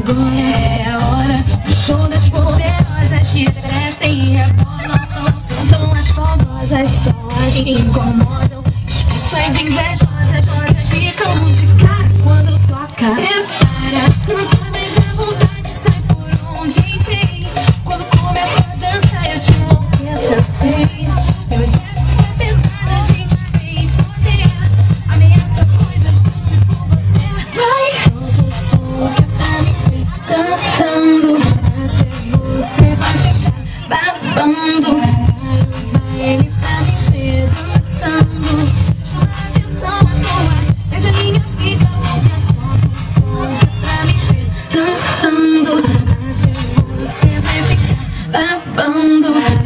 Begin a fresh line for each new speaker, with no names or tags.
agora é a hora do show das as que incomodam. As invejosas Rosas ficam de cara quando toca. Repara, se não tá mais à vontade Sai por onde entrei. Quando começa a dançar eu te enlouqueço, eu sei Meu exército é pesado, a gente tem poder Ameaça coisas do tipo você. Vai, solta o que pra me Dançando. Até você vai ficar babando bam, bam, bam.